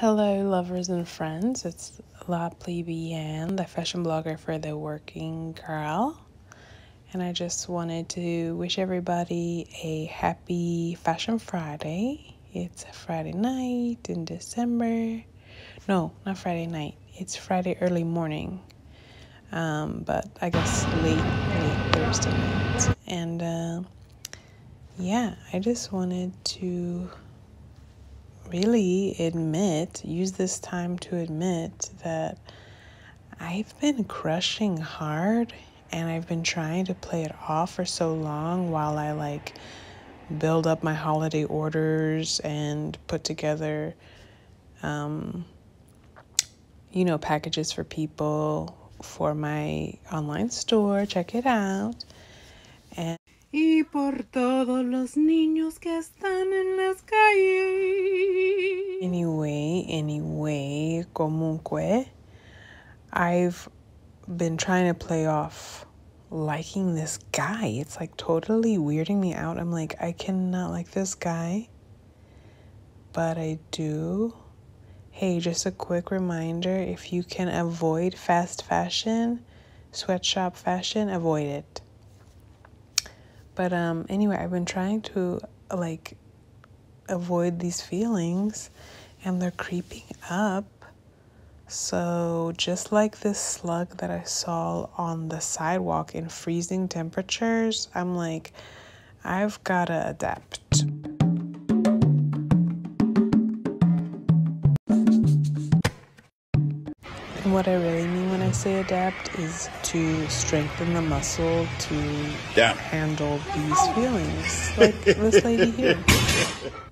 Hello, lovers and friends. It's La Plebeianne, the fashion blogger for the working girl. And I just wanted to wish everybody a happy Fashion Friday. It's a Friday night in December. No, not Friday night. It's Friday early morning. Um, but I guess late, late Thursday night. And uh, yeah, I just wanted to really admit, use this time to admit that I've been crushing hard and I've been trying to play it off for so long while I like build up my holiday orders and put together, um, you know, packages for people for my online store. Check it out. And y por todos los niños que están en las calles. Anyway, anyway, comunque, I've been trying to play off liking this guy. It's like totally weirding me out. I'm like, I cannot like this guy, but I do. Hey, just a quick reminder if you can avoid fast fashion, sweatshop fashion, avoid it. But um anyway, I've been trying to like avoid these feelings and they're creeping up. So, just like this slug that I saw on the sidewalk in freezing temperatures, I'm like, I've got to adapt. And what I really mean when I say adapt is to strengthen the muscle to Damn. handle these feelings, like this lady here.